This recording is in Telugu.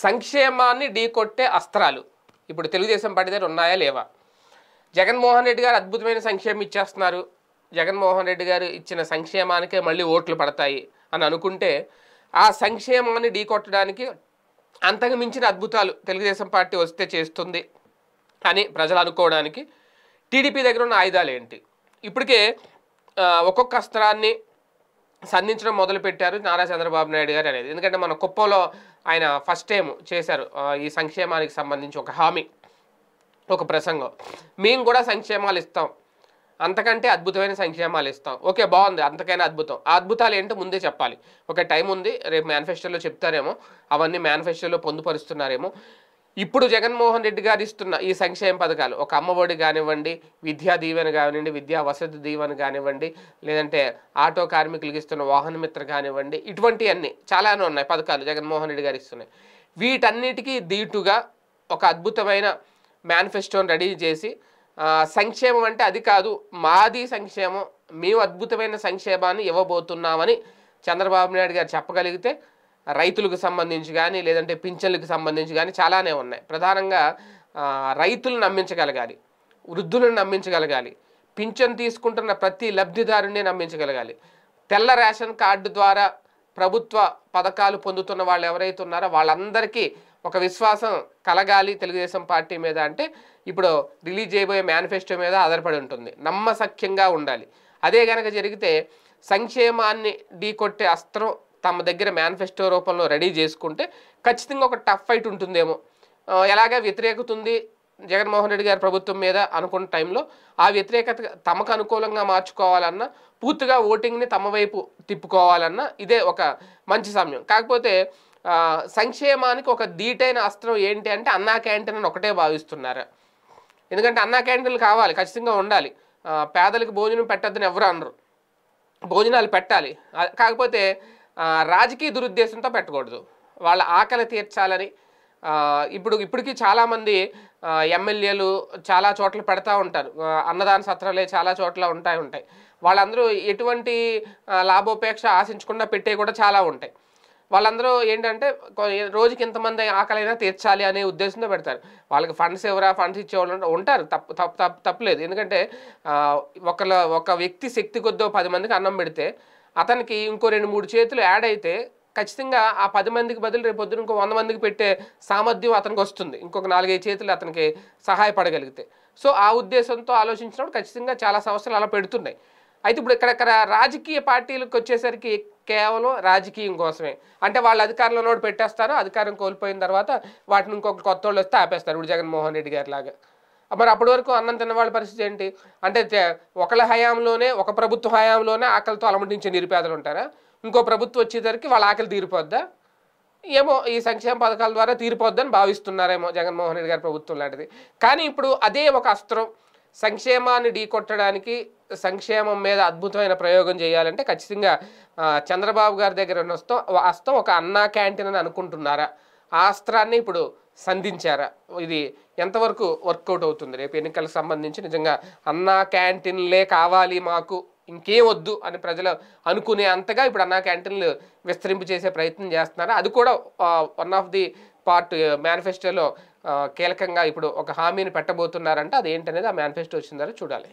సంక్షేమాన్ని ఢీకొట్టే అస్త్రాలు. ఇప్పుడు తెలుగుదేశం పార్టీ దగ్గర ఉన్నాయా లేవా? జగన్మోహన్ రెడ్డి గారు అద్భుతమైన సంక్షేమం ఇచ్చేస్తున్నారు. జగన్మోహన్ రెడ్డి గారు ఇచ్చిన సంక్షేమానికే మళ్ళీ ఓట్లు పడతాయి అని అనుకుంటే ఆ సంక్షేమాన్ని ఢీకొట్టడానికి అంతకు మించిన అద్భుతాలు తెలుగుదేశం పార్టీ వస్తే చేస్తుంది అని ప్రజలు అనుకోవడానికి టీడీపీ దగ్గర ఉన్న ఆయుధాలు ఏంటి ఇప్పటికే ఒక్కొక్క అస్త్రాన్ని సంధించడం మొదలుపెట్టారు నారా చంద్రబాబు నాయుడు గారు అనేది. ఎందుకంటే మన కుప్పంలో ఆయన ఫస్ట్ టైం చేశారు ఈ సంక్షేమానికి సంబంధించి ఒక హామీ ఒక ప్రసంగం. మేము కూడా సంక్షేమాలు ఇస్తాం. అంతకంటే అద్భుతమైన సంక్షేమాలు ఇస్తాం. ఓకే బాగుంది అంతకైనా అద్భుతం. ఆ అద్భుతాలు ఏంటో ముందే చెప్పాలి. ఒక టైం ఉంది రేపు మేనిఫెస్టోలో చెప్తారేమో అవన్నీ మేనిఫెస్టోలో పొందుపరుస్తున్నారేమో. ఇప్పుడు జగన్మోహన్ రెడ్డి గారు ఇస్తున్న ఈ సంక్షేమ పథకాలు ఒక అమ్మఒడి కానివ్వండి విద్యా దీవెన కానివ్వండి విద్యా వసతి దీవెన కానివ్వండి లేదంటే ఆటో కార్మికులకు ఇస్తున్న వాహన మిత్ర కానివ్వండి ఇటువంటివన్నీ చాలానే ఉన్నాయి పథకాలు జగన్మోహన్ రెడ్డి గారు ఇస్తున్నాయి. వీటన్నిటికీ దీటుగా ఒక అద్భుతమైన మేనిఫెస్టోని రెడీ చేసి సంక్షేమం అంటే అది కాదు మాది సంక్షేమం మేము అద్భుతమైన సంక్షేమాన్ని ఇవ్వబోతున్నామని చంద్రబాబు నాయుడు గారు చెప్పగలిగితే రైతులకు సంబంధించి కానీ లేదంటే పింఛన్లకు సంబంధించి కానీ చాలానే ఉన్నాయి. ప్రధానంగా రైతులు రైతులను నమ్మించగలగాలి. వృద్ధులను నమ్మించగలగాలి. పింఛన్ తీసుకుంటున్న ప్రతి లబ్ధిదారుని నమ్మించగలగాలి. తెల్ల రేషన్ కార్డు ద్వారా ప్రభుత్వ పథకాలు పొందుతున్న వాళ్ళు ఎవరైతే ఉన్నారో వాళ్ళందరికీ ఒక విశ్వాసం కలగాలి తెలుగుదేశం పార్టీ మీద అంటే ఇప్పుడు రిలీజ్ చేయబోయే మేనిఫెస్టో మీద ఆధారపడి ఉంటుంది. నమ్మసఖ్యంగా ఉండాలి. అదే కనుక జరిగితే సంక్షేమాన్ని ఢీకొట్టే అస్త్రం తమ దగ్గర మేనిఫెస్టో రూపంలో రెడీ చేసుకుంటే ఖచ్చితంగా ఒక టఫ్ ఫైట్ ఉంటుందేమో. ఆ, ఎలాగ వ్యతిరేకత ఉంది జగన్మోహన్ రెడ్డి గారి ప్రభుత్వం మీద అనుకున్న టైంలో ఆ వ్యతిరేకత తమకు అనుకూలంగా మార్చుకోవాలన్నా పూర్తిగా ఓటింగ్ని తమ వైపు తిప్పుకోవాలన్నా ఇదే ఒక మంచి సమయం. కాకపోతే సంక్షేమానికి ఒక ధీటైన అస్త్రం ఏంటి అంటే అన్నా క్యాంటీన్ అని ఒకటే భావిస్తున్నారు. ఎందుకంటే అన్నా క్యాంటీన్లు కావాలి ఖచ్చితంగా ఉండాలి. పేదలకు భోజనం పెట్టద్దని ఎవరు అనరు. భోజనాలు పెట్టాలి. కాకపోతే రాజకీయ దురుద్దేశంతో పెట్టకూడదు. వాళ్ళ ఆకలి తీర్చాలని ఇప్పుడు ఇప్పటికీ చాలామంది ఎమ్మెల్యేలు చాలా చోట్ల పెడతా ఉంటారు. అన్నదాన సత్రాలే చాలా చోట్ల ఉంటాయి ఉంటాయి. వాళ్ళందరూ ఎటువంటి లాభోపేక్ష ఆశించకుండా పెట్టే కూడా చాలా ఉంటాయి. వాళ్ళందరూ ఏంటంటే రోజుకి ఎంతమంది ఆకలైనా తీర్చాలి అనే ఉద్దేశంతో పెడతారు. వాళ్ళకి ఫండ్స్ ఎవరా ఫండ్స్ ఇచ్చేవాళ్ళు ఉంటారు. తప్పు తప్పు తప్పు తప్పలేదు ఎందుకంటే ఒకళ్ళ ఒక వ్యక్తి శక్తి కొద్దో పది మందికి అన్నం పెడితే అతనికి ఇంకో రెండు మూడు చేతులు యాడ్ అయితే ఖచ్చితంగా ఆ పది మందికి బదులు రేపు పొద్దున ఇంకో వంద మందికి పెట్టే సామర్థ్యం అతనికి వస్తుంది. ఇంకొక నాలుగైదు చేతులు అతనికి సహాయపడగలిగితే. సో ఆ ఉద్దేశంతో ఆలోచించినప్పుడు ఖచ్చితంగా చాలా సంస్థలు అలా పెడుతున్నాయి. అయితే ఇప్పుడు ఇక్కడ ఇక్కడ రాజకీయ పార్టీలకు వచ్చేసరికి కేవలం రాజకీయం కోసమే. అంటే వాళ్ళు అధికారంలో నోటు పెట్టేస్తారు అధికారం కోల్పోయిన తర్వాత వాటిని ఇంకొక కొత్త వాళ్ళు వస్తే ఆపేస్తారు. ఇప్పుడు జగన్మోహన్ రెడ్డి గారి లాగా మరి అప్పటి వరకు అన్నం తిన్నవాళ్ళ పరిస్థితి ఏంటి? అంటే ఒకళ్ళ హయాంలోనే ఒక ప్రభుత్వ హయాంలోనే ఆకలితో అలమటించే నిరుపేదలు ఉంటారా? ఇంకో ప్రభుత్వం వచ్చేసరికి వాళ్ళ ఆకలి తీరిపోద్దా? ఏమో ఈ సంక్షేమ పథకాల ద్వారా తీరిపోద్దని భావిస్తున్నారేమో జగన్మోహన్ రెడ్డి గారి ప్రభుత్వం లాంటిది. కానీ ఇప్పుడు అదే ఒక అస్త్రం. సంక్షేమాన్ని ఢీకొట్టడానికి సంక్షేమం మీద అద్భుతమైన ప్రయోగం చేయాలంటే ఖచ్చితంగా చంద్రబాబు గారి దగ్గర ఉన్న అస్తం అస్తం ఒక అన్నా క్యాంటీన్ అని అనుకుంటున్నారా? ఆ అస్త్రాన్ని ఇప్పుడు సంధించారా? ఇది ఎంతవరకు వర్కౌట్ అవుతుంది? రేపు ఎన్నికలకు సంబంధించి నిజంగా అన్నా క్యాంటీన్లే కావాలి మాకు ఇంకేం వద్దు అని ప్రజలు అనుకునే అంతగా ఇప్పుడు అన్నా క్యాంటీన్లు విస్తరింపు చేసే ప్రయత్నం చేస్తున్నారు? అది కూడా వన్ ఆఫ్ ది పార్ట్ మేనిఫెస్టోలో కీలకంగా ఇప్పుడు ఒక హామీని పెట్టబోతున్నారంటే అది ఏంటనేది ఆ మేనిఫెస్టో వచ్చిందని చూడాలి.